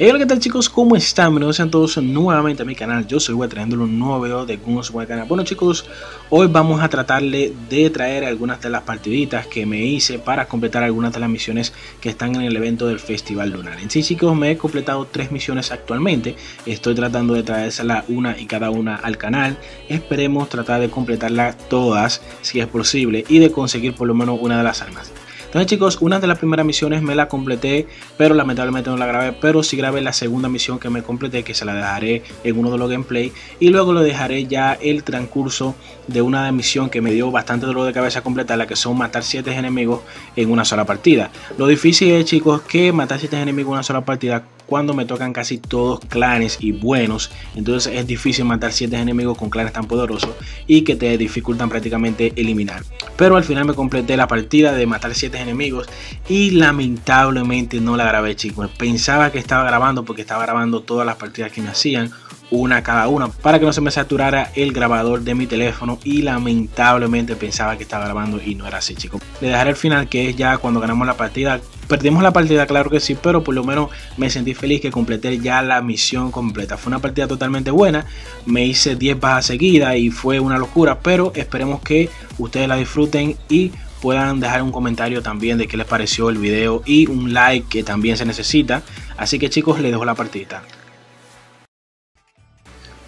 Hola, ¿qué tal chicos? ¿Cómo están? Bienvenidos sean todos nuevamente a mi canal. Yo soy Web trayéndole un nuevo video de Guns Canal. Bueno chicos, hoy vamos a tratarle de traer algunas de las partiditas que me hice para completar algunas de las misiones que están en el evento del Festival Lunar. En sí chicos, me he completado tres misiones actualmente. Estoy tratando de traérselas una y cada una al canal. Esperemos tratar de completarlas todas si es posible y de conseguir por lo menos una de las armas. Entonces chicos, una de las primeras misiones me la completé, pero lamentablemente no la grabé, pero sí grabé la segunda misión que me completé, que se la dejaré en uno de los gameplay, y luego lo dejaré ya el transcurso de una misión que me dio bastante dolor de cabeza completarla, que son matar 7 enemigos en una sola partida. Lo difícil es chicos que matar 7 enemigos en una sola partida cuando me tocan casi todos clanes y buenos. Entonces es difícil matar 7 enemigos con clanes tan poderosos y que te dificultan prácticamente eliminar. Pero al final me completé la partida de matar 7 enemigos y lamentablemente no la grabé chicos. Pensaba que estaba grabando porque estaba grabando todas las partidas que me hacían una cada una para que no se me saturara el grabador de mi teléfono y lamentablemente pensaba que estaba grabando y no era así chicos. Le dejaré el final que es ya cuando ganamos la partida. Perdimos la partida, claro que sí, pero por lo menos me sentí feliz que completé ya la misión completa. Fue una partida totalmente buena, me hice 10 bajas seguidas y fue una locura, pero esperemos que ustedes la disfruten y puedan dejar un comentario también de qué les pareció el video y un like que también se necesita. Así que chicos, les dejo la partida.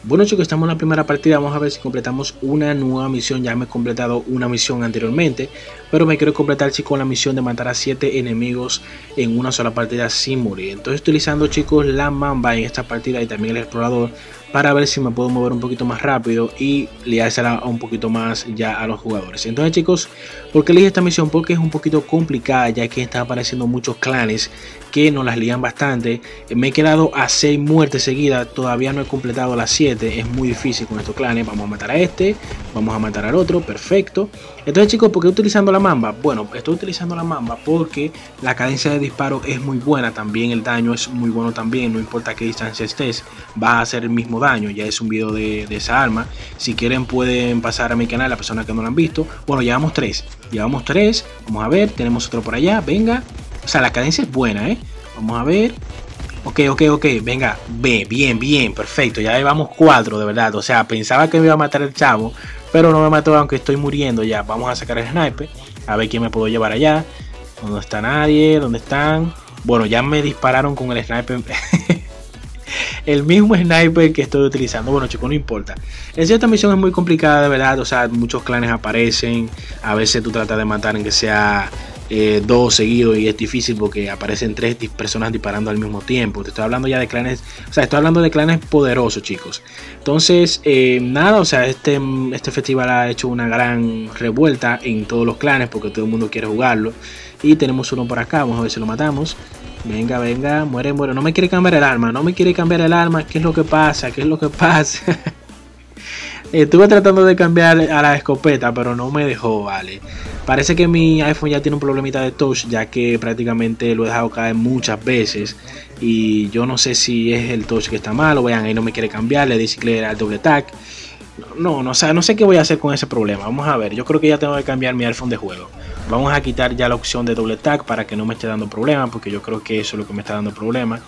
Bueno chicos, estamos en la primera partida, vamos a ver si completamos una nueva misión, ya me he completado una misión anteriormente, pero me quiero completar chicos la misión de matar a 7 enemigos en una sola partida sin morir. Entonces utilizando chicos la mamba en esta partida y también el explorador para ver si me puedo mover un poquito más rápido y liársela un poquito más ya a los jugadores. Entonces chicos, ¿por qué elegí esta misión? Porque es un poquito complicada ya que están apareciendo muchos clanes que nos las lían bastante. Me he quedado a 6 muertes seguidas, todavía no he completado las 7, es muy difícil con estos clanes. Vamos a matar a este, vamos a matar al otro, perfecto. Entonces chicos, ¿por qué utilizando la mamba? Bueno, estoy utilizando la mamba porque la cadencia de disparo es muy buena, también el daño es muy bueno también, no importa qué distancia estés, va a hacer el mismo daño, ya es un video de, esa arma. Si quieren pueden pasar a mi canal, la persona que no lo han visto. Bueno, llevamos 3, llevamos 3, vamos a ver, tenemos otro por allá, venga, o sea, la cadencia es buena, ¿eh? Vamos a ver. Ok, ok, ok. Venga, ve, bien, bien, perfecto. Ya llevamos cuatro, de verdad. O sea, pensaba que me iba a matar el chavo, pero no me mató aunque estoy muriendo ya. Vamos a sacar el sniper. A ver quién me puedo llevar allá. ¿Dónde está nadie? ¿Dónde están? Bueno, ya me dispararon con el sniper. el mismo sniper que estoy utilizando. Bueno, chicos, no importa. En cierta misión es muy complicada, de verdad. O sea, muchos clanes aparecen. A veces tú tratas de matar en que sea eh, dos seguidos y es difícil porque aparecen tres personas disparando al mismo tiempo. Te estoy hablando ya de clanes, o sea, estoy hablando de clanes poderosos, chicos. Entonces, eh, nada, o sea, este, este festival ha hecho una gran revuelta en todos los clanes porque todo el mundo quiere jugarlo. Y tenemos uno por acá, vamos a ver si lo matamos. Venga, venga, muere, muere. No me quiere cambiar el arma, no me quiere cambiar el arma. ¿Qué es lo que pasa? ¿Qué es lo que pasa? Estuve tratando de cambiar a la escopeta, pero no me dejó, vale. Parece que mi iPhone ya tiene un problemita de touch, ya que prácticamente lo he dejado caer muchas veces. Y yo no sé si es el touch que está malo. Vean, ahí no me quiere cambiar, le dice que al doble tag. No, no, no sé qué voy a hacer con ese problema. Vamos a ver, yo creo que ya tengo que cambiar mi iPhone de juego. Vamos a quitar ya la opción de doble tag para que no me esté dando problemas, porque yo creo que eso es lo que me está dando problemas.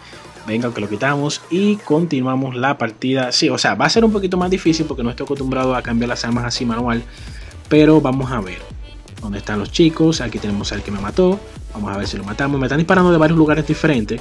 Venga, que lo quitamos y continuamos la partida. Sí, o sea, va a ser un poquito más difícil porque no estoy acostumbrado a cambiar las armas así manual. Pero vamos a ver. ¿Dónde están los chicos? Aquí tenemos al que me mató. Vamos a ver si lo matamos. Me están disparando de varios lugares diferentes.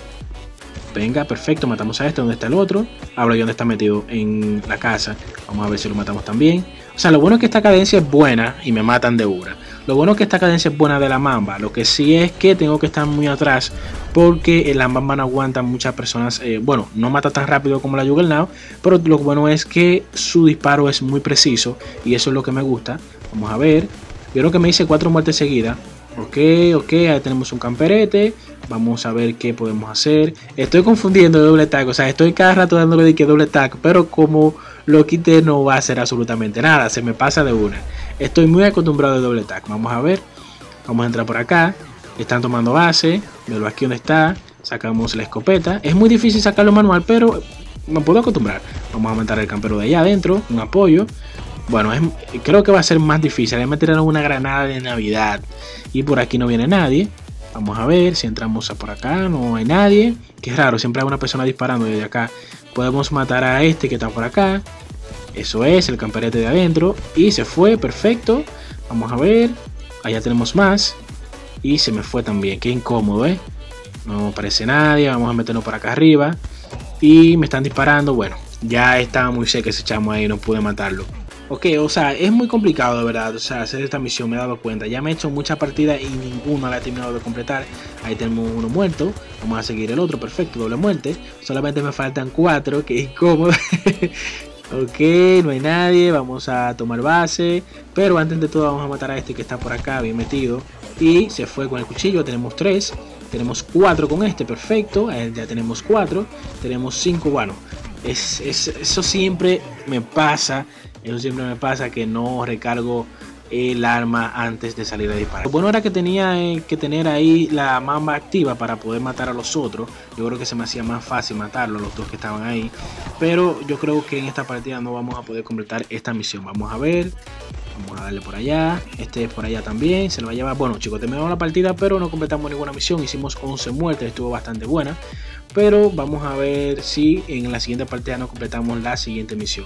Venga, perfecto, matamos a este. ¿Dónde está el otro? Hablo yo dónde está metido en la casa. Vamos a ver si lo matamos también. O sea, lo bueno es que esta cadencia es buena y me matan de una. Lo bueno es que esta cadencia es buena de la mamba. Lo que sí es que tengo que estar muy atrás porque la mamba no aguanta muchas personas. Eh, bueno, no mata tan rápido como la Juggernaut, pero lo bueno es que su disparo es muy preciso y eso es lo que me gusta. Vamos a ver. Creo que me hice cuatro muertes seguidas. Ok, ok, ahí tenemos un camperete. Vamos a ver qué podemos hacer. Estoy confundiendo de doble tag. O sea, estoy cada rato dándole de que doble tag. Pero como lo quité no va a hacer absolutamente nada. Se me pasa de una. Estoy muy acostumbrado de doble tag. Vamos a ver. Vamos a entrar por acá. Están tomando base. Veo aquí donde está. Sacamos la escopeta. Es muy difícil sacarlo manual, pero me puedo acostumbrar. Vamos a aumentar el campero de allá adentro. Un apoyo. Bueno, creo que va a ser más difícil. Ahí me tiraron una granada de Navidad. Y por aquí no viene nadie. Vamos a ver si entramos por acá. No hay nadie. Qué raro, siempre hay una persona disparando desde acá. Podemos matar a este que está por acá. Eso es, el camperete de adentro. Y se fue, perfecto. Vamos a ver. Allá tenemos más. Y se me fue también. Qué incómodo, ¿eh? No aparece nadie. Vamos a meternos por acá arriba. Y me están disparando. Bueno, ya estaba muy seco ese chamo ahí. No pude matarlo. Ok, o sea, es muy complicado de verdad, o sea, hacer esta misión, me he dado cuenta. Ya me he hecho muchas partidas y ninguna la he terminado de completar. Ahí tenemos uno muerto, vamos a seguir el otro, perfecto, doble muerte. Solamente me faltan cuatro, que incómodo. ok, no hay nadie, vamos a tomar base. Pero antes de todo vamos a matar a este que está por acá, bien metido. Y se fue con el cuchillo, tenemos tres. Tenemos cuatro con este, perfecto. Ya tenemos cuatro. Tenemos cinco, bueno. Es, eso siempre me pasa eso siempre me pasa que no recargo el arma antes de salir a disparar. Lo bueno era que tenía eh, que tener ahí la mamba activa para poder matar a los otros. Yo creo que se me hacía más fácil matarlo los dos que estaban ahí. Pero yo creo que en esta partida no vamos a poder completar esta misión. Vamos a ver. Vamos a darle por allá. Este es por allá también. Se lo va a llevar. Bueno chicos, terminamos la partida pero no completamos ninguna misión. Hicimos 11 muertes. Estuvo bastante buena. Pero vamos a ver si en la siguiente partida no completamos la siguiente misión.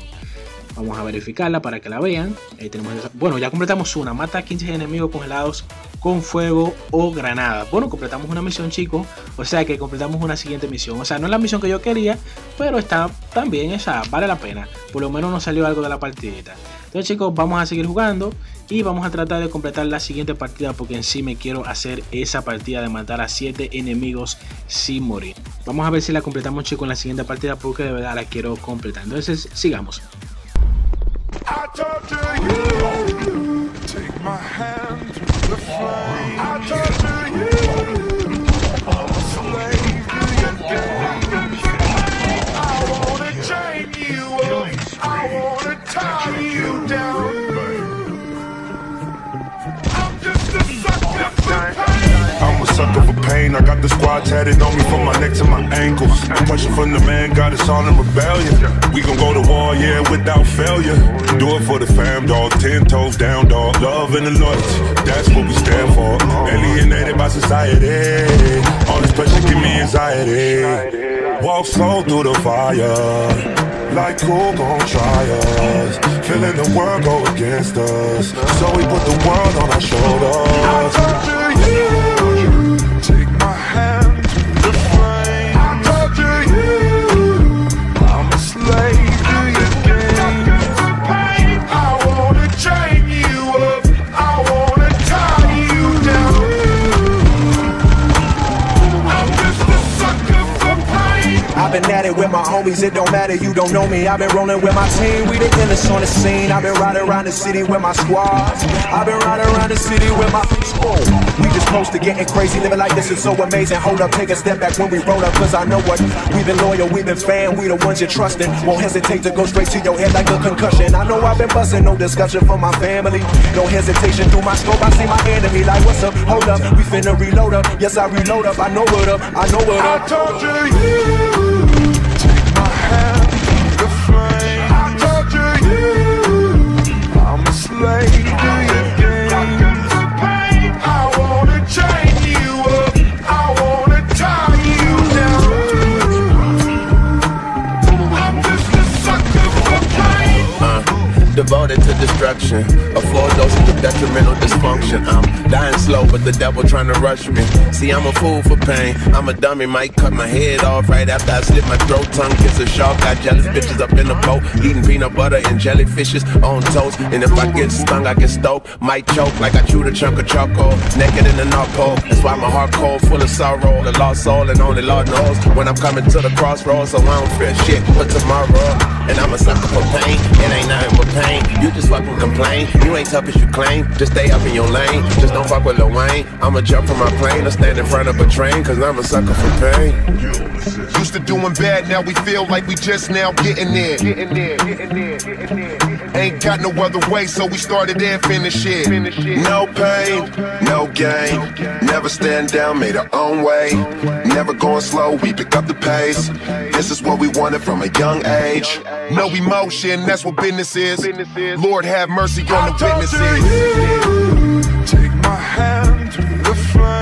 Vamos a verificarla para que la vean. Ahí tenemos Bueno, ya completamos una. Mata a 15 enemigos congelados con fuego o granada. Bueno, completamos una misión, chicos. O sea que completamos una siguiente misión. O sea, no es la misión que yo quería, pero está también, esa vale la pena. Por lo menos nos salió algo de la partidita. Entonces, chicos, vamos a seguir jugando y vamos a tratar de completar la siguiente partida porque en sí me quiero hacer esa partida de matar a 7 enemigos sin morir. Vamos a ver si la completamos, chicos, en la siguiente partida porque de verdad la quiero completar. Entonces, sigamos. I torture you. I'm a slave to your death. Sucker for pain. I got the squad tatted on me from my neck to my ankles. Pressure from the man got us all in rebellion. We gon' go to war, yeah, without failure. Do it for the fam, dog. Ten toes down, dog. Love and the loyalty, that's what we stand for. Alienated by society. All this pressure give me anxiety. Walk slow through the fire. Like who gon' try us? Feeling the world go against us. So we put the world on our shoulders. Homies, it don't matter, you don't know me. I've been rolling with my team, we the illest on the scene. I've been riding around the city with my squad. I've been riding around the city with my squad. We just close to getting crazy, living like this is so amazing. Hold up, take a step back when we roll up, cause I know what. We've been loyal, we've been fan, we the ones you're trusting. Won't hesitate to go straight to your head like a concussion. I know I've been busting, no discussion for my family. No hesitation through my scope, I see my enemy like, what's up? Hold up, we finna reload up. Yes, I reload up, I know what up, I know what up. I told you. Devoted to destruction. A full dose of detrimental dysfunction. Dying slow, but the devil trying to rush me. See, I'm a fool for pain. I'm a dummy, might cut my head off right after I slit my throat. Tongue kiss a shark. Got jealous bitches up in the boat, eating peanut butter and jellyfishes on toast. And if I get stung, I get stoked. Might choke like I chewed a chunk of charcoal. Naked in the North Pole. That's why my heart cold, full of sorrow. The lost soul, and only Lord knows when I'm coming to the crossroads. So I don't fear shit for tomorrow. And I'm a sucker for pain. It ain't nothing but pain. You just fucking complain. You ain't tough as you claim. Just stay up in your lane. Just don't fuck with Lil Wayne. I'ma jump from my plane or stand in front of a train, cause I'm a sucker for pain. Used to doing bad, now we feel like we just now getting there. Getting there, getting there, getting there. Ain't got no other way, so we started there, finish it. No pain, no gain. Never stand down, made our own way. Never going slow, we pick up the pace. This is what we wanted from a young age. No emotion, that's what business is. Lord have mercy on the witnesses the floor.